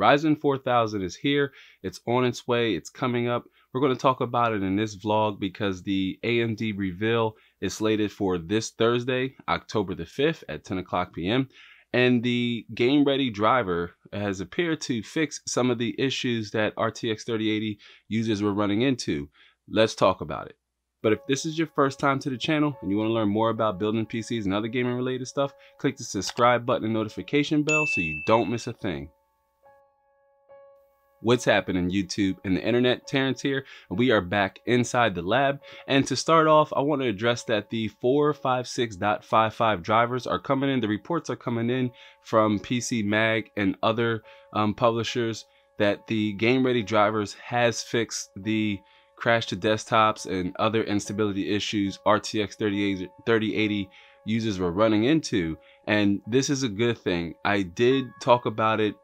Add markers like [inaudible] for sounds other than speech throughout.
Ryzen 4000 is here. It's on its way. It's coming up. We're going to talk about it in this vlog because the AMD reveal is slated for this Thursday, October the 5th at 10 o'clock p.m. And the game ready driver has appeared to fix some of the issues that RTX 3080 users were running into. Let's talk about it. But if this is your first time to the channel and you want to learn more about building PCs and other gaming related stuff, click the subscribe button and notification bell so you don't miss a thing. What's happening YouTube and the internet? Terrence here, and we are back inside the lab. And to start off, I want to address that the 456.55 drivers are coming in. The reports are coming in from PC Mag and other um, publishers that the game ready drivers has fixed the crash to desktops and other instability issues RTX 3080, 3080 users were running into. And this is a good thing. I did talk about it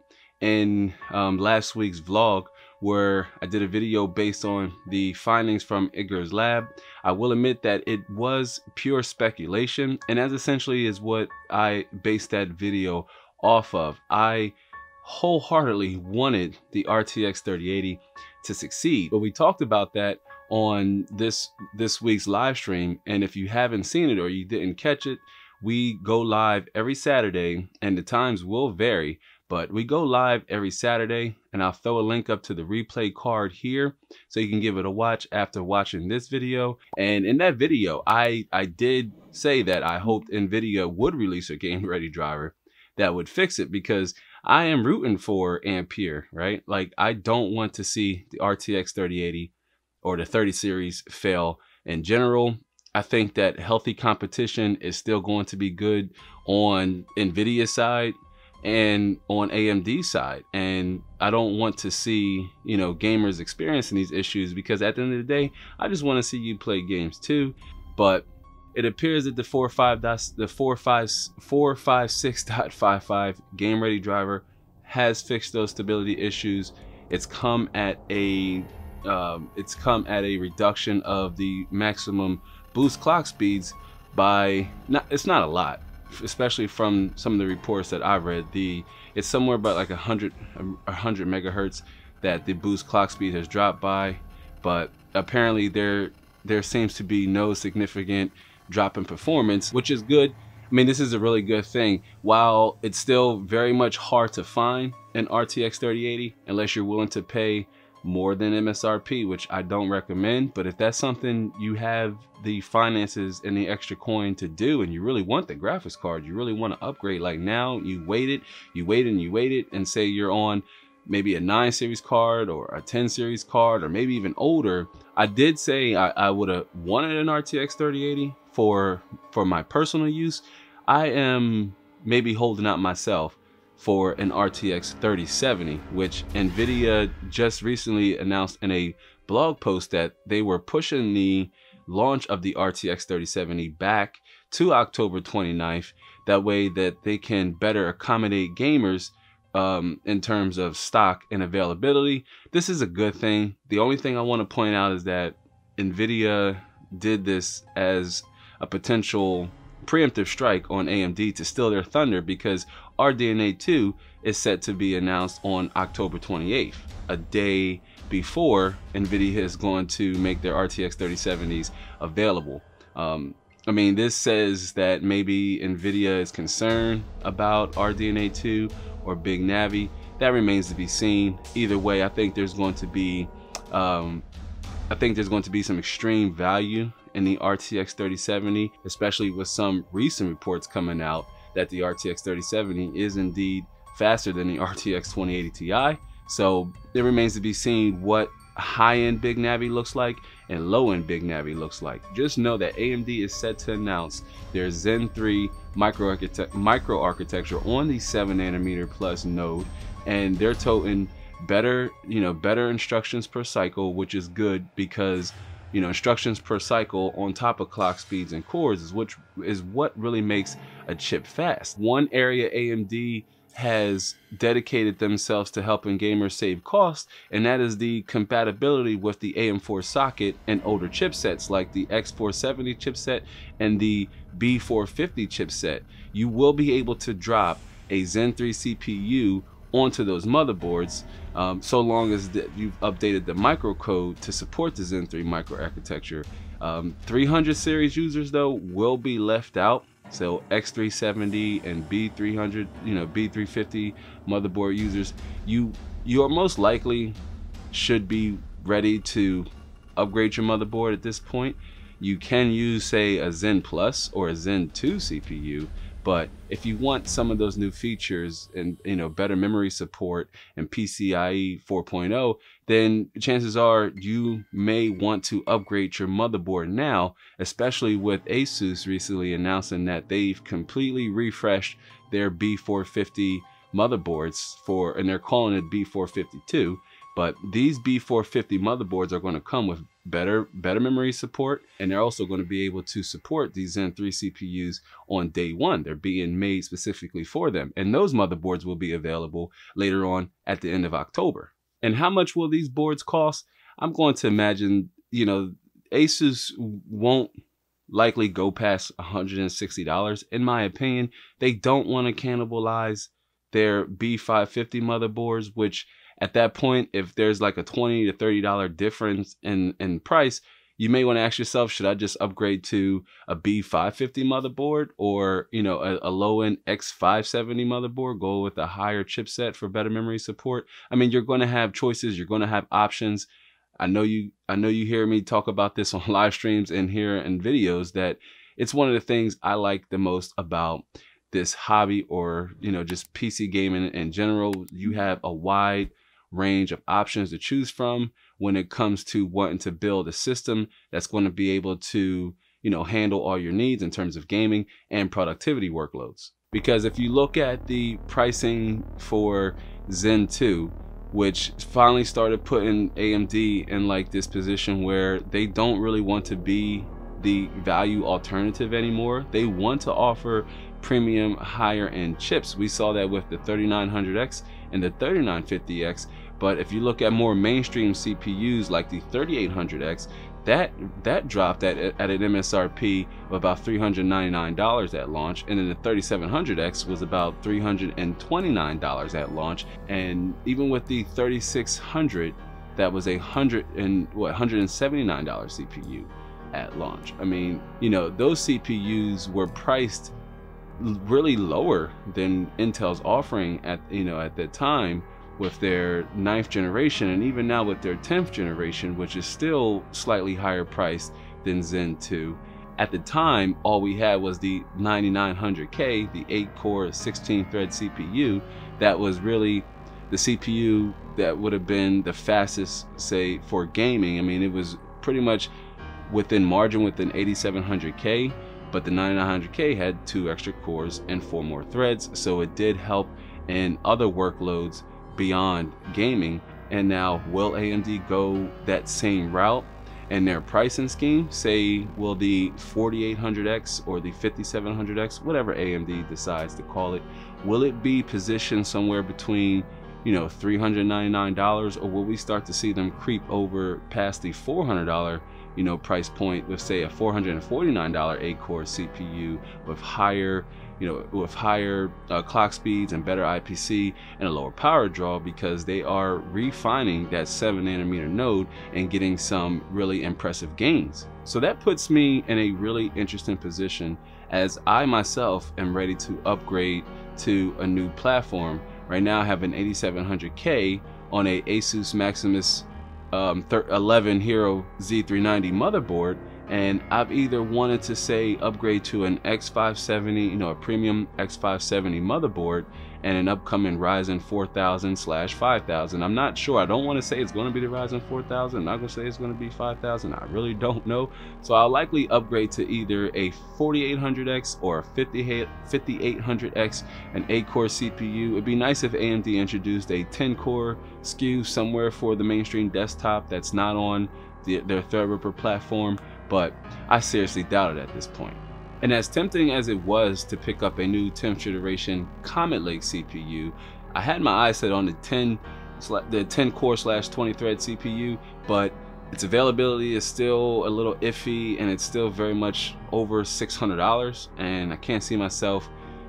in um, last week's vlog where I did a video based on the findings from Igor's lab. I will admit that it was pure speculation and that essentially is what I based that video off of. I wholeheartedly wanted the RTX 3080 to succeed, but we talked about that on this this week's live stream and if you haven't seen it or you didn't catch it, we go live every Saturday and the times will vary but we go live every Saturday, and I'll throw a link up to the replay card here so you can give it a watch after watching this video. And in that video, I, I did say that I hoped NVIDIA would release a game ready driver that would fix it because I am rooting for Ampere, right? Like, I don't want to see the RTX 3080 or the 30 series fail in general. I think that healthy competition is still going to be good on NVIDIA side and on AMD side. And I don't want to see, you know, gamers experiencing these issues because at the end of the day, I just want to see you play games too. But it appears that the 4.5 the 456.55 [laughs] game ready driver has fixed those stability issues. It's come at a um, it's come at a reduction of the maximum boost clock speeds by not it's not a lot especially from some of the reports that I've read, the it's somewhere about like a hundred a hundred megahertz that the boost clock speed has dropped by, but apparently there there seems to be no significant drop in performance, which is good. I mean, this is a really good thing. While it's still very much hard to find an RTX 3080, unless you're willing to pay more than MSRP, which I don't recommend. But if that's something you have the finances and the extra coin to do, and you really want the graphics card, you really want to upgrade, like now you waited, you waited and you waited, and say you're on maybe a 9 series card or a 10 series card or maybe even older i did say i, I would have wanted an rtx 3080 for for my personal use i am maybe holding out myself for an RTX 3070, which NVIDIA just recently announced in a blog post that they were pushing the launch of the RTX 3070 back to October 29th. That way that they can better accommodate gamers um, in terms of stock and availability. This is a good thing. The only thing I want to point out is that NVIDIA did this as a potential preemptive strike on AMD to steal their thunder because RDNA 2 is set to be announced on October 28th, a day before NVIDIA is going to make their RTX 3070s available. Um, I mean, this says that maybe NVIDIA is concerned about RDNA 2 or Big Navi. That remains to be seen. Either way, I think there's going to be um, I think there's going to be some extreme value in the RTX 3070, especially with some recent reports coming out that the RTX 3070 is indeed faster than the RTX 2080 Ti. So it remains to be seen what high-end Big Navi looks like and low-end Big Navi looks like. Just know that AMD is set to announce their Zen 3 microarchitecture micro architecture on the 7 nanometer plus node and they're toting better you know better instructions per cycle which is good because you know instructions per cycle on top of clock speeds and cores is which is what really makes a chip fast. One area amd has dedicated themselves to helping gamers save costs and that is the compatibility with the am4 socket and older chipsets like the x470 chipset and the b450 chipset. You will be able to drop a zen 3 cpu onto those motherboards um, so long as the, you've updated the microcode to support the Zen 3 microarchitecture. Um, 300 series users though will be left out. So X370 and B300, you know, B350 motherboard users, you you are most likely should be ready to upgrade your motherboard at this point. You can use say a Zen Plus or a Zen 2 CPU but if you want some of those new features and you know better memory support and PCIe 4.0, then chances are you may want to upgrade your motherboard now, especially with Asus recently announcing that they've completely refreshed their B450 motherboards for and they're calling it B452 but these B450 motherboards are going to come with better better memory support and they're also going to be able to support these Zen 3 CPUs on day one. They're being made specifically for them and those motherboards will be available later on at the end of October. And how much will these boards cost? I'm going to imagine, you know, Asus won't likely go past $160 in my opinion. They don't want to cannibalize their B550 motherboards which at that point, if there's like a 20 to $30 difference in, in price, you may want to ask yourself, should I just upgrade to a B550 motherboard or, you know, a, a low-end X570 motherboard, go with a higher chipset for better memory support? I mean, you're going to have choices, you're going to have options. I know you I know you hear me talk about this [laughs] on live streams and here in videos that it's one of the things I like the most about this hobby or, you know, just PC gaming in general. You have a wide range of options to choose from when it comes to wanting to build a system that's going to be able to, you know, handle all your needs in terms of gaming and productivity workloads. Because if you look at the pricing for Zen 2, which finally started putting AMD in like this position where they don't really want to be the value alternative anymore. They want to offer premium higher end chips. We saw that with the 3900X and the 3950X. But if you look at more mainstream CPUs like the 3800X, that that dropped at, at an MSRP of about $399 at launch, and then the 3700X was about $329 at launch. And even with the 3600, that was a hundred and what 179 dollar CPU at launch. I mean, you know, those CPUs were priced really lower than Intel's offering at you know at that time with their ninth generation and even now with their 10th generation which is still slightly higher priced than Zen 2 at the time all we had was the 9900K the 8 core 16 thread CPU that was really the CPU that would have been the fastest say for gaming. I mean it was pretty much within margin within 8700K but the 9900K had two extra cores and four more threads, so it did help in other workloads beyond gaming. And now, will AMD go that same route in their pricing scheme? Say, will the 4800X or the 5700X, whatever AMD decides to call it, will it be positioned somewhere between you know $399 or will we start to see them creep over past the $400 you know, price point with say a $449 eight-core CPU with higher, you know, with higher uh, clock speeds and better IPC and a lower power draw because they are refining that seven nanometer node and getting some really impressive gains. So that puts me in a really interesting position as I myself am ready to upgrade to a new platform. Right now I have an 8700K on a Asus Maximus um, 11 Hero Z390 motherboard and I've either wanted to say upgrade to an X570, you know, a premium X570 motherboard and an upcoming Ryzen 4000 slash 5000. I'm not sure. I don't want to say it's going to be the Ryzen 4000. I'm not going to say it's going to be 5000. I really don't know. So I'll likely upgrade to either a 4800X or a 5800X, an 8-core CPU. It'd be nice if AMD introduced a 10-core SKU somewhere for the mainstream desktop that's not on the, their Threadripper platform, but I seriously doubt it at this point. And as tempting as it was to pick up a new 10th generation Comet Lake CPU, I had my eyes set on the 10 the 10 core slash 20 thread CPU, but its availability is still a little iffy and it's still very much over $600 and I can't see myself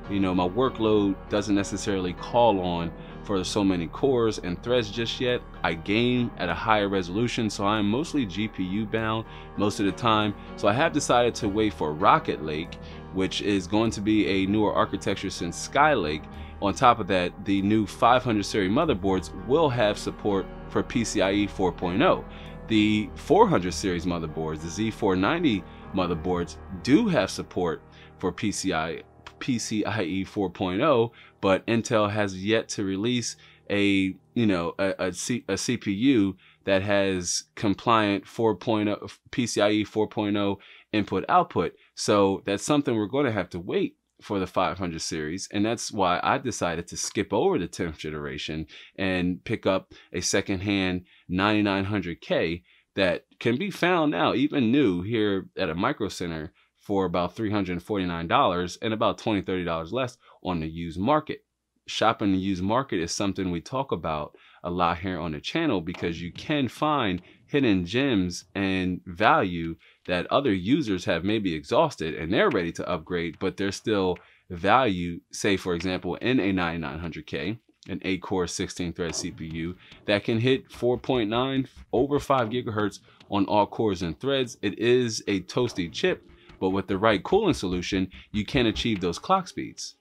you know, my workload doesn't necessarily call on for so many cores and threads just yet. I game at a higher resolution, so I'm mostly GPU bound most of the time. So I have decided to wait for Rocket Lake, which is going to be a newer architecture since Skylake. On top of that, the new 500 series motherboards will have support for PCIe 4.0. The 400 series motherboards, the Z490 motherboards, do have support for PCI PCIe 4.0, but Intel has yet to release a you know a, a, C, a CPU that has compliant 4.0 PCIe 4.0 input output. So that's something we're going to have to wait for the 500 series and that's why I decided to skip over the 10th generation and pick up a secondhand 9900K that can be found now even new here at a micro center for about $349 and about $20, $30 less on the used market. Shopping the used market is something we talk about a lot here on the channel because you can find hidden gems and value that other users have maybe exhausted and they're ready to upgrade, but there's still value, say for example, in a 9900K, an 8-core 16-thread CPU that can hit 4.9 over 5 gigahertz on all cores and threads. It is a toasty chip, but with the right cooling solution, you can achieve those clock speeds.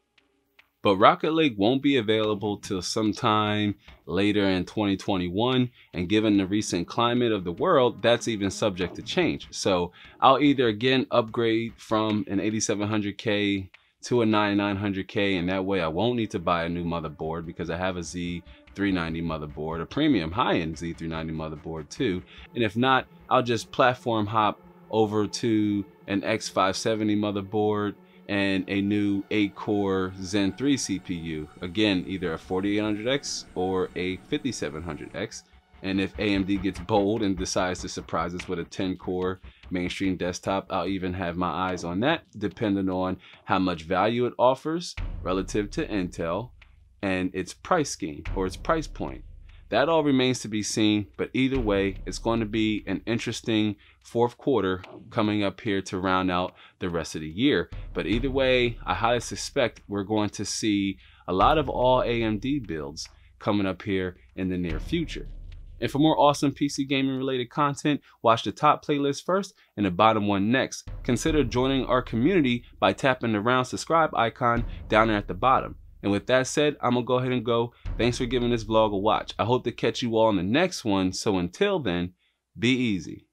But Rocket Lake won't be available till sometime later in 2021. And given the recent climate of the world, that's even subject to change. So I'll either again upgrade from an 8700K to a 9900K. And that way I won't need to buy a new motherboard because I have a Z390 motherboard, a premium high-end Z390 motherboard too. And if not, I'll just platform hop over to an X570 motherboard and a new 8-core Zen 3 CPU. Again, either a 4800X or a 5700X. And if AMD gets bold and decides to surprise us with a 10-core mainstream desktop, I'll even have my eyes on that, depending on how much value it offers relative to Intel and its price scheme or its price point. That all remains to be seen, but either way, it's going to be an interesting fourth quarter coming up here to round out the rest of the year. But either way, I highly suspect we're going to see a lot of all AMD builds coming up here in the near future. And for more awesome PC gaming related content, watch the top playlist first and the bottom one next. Consider joining our community by tapping the round subscribe icon down there at the bottom. And with that said, I'm gonna go ahead and go. Thanks for giving this vlog a watch. I hope to catch you all in the next one. So until then, be easy.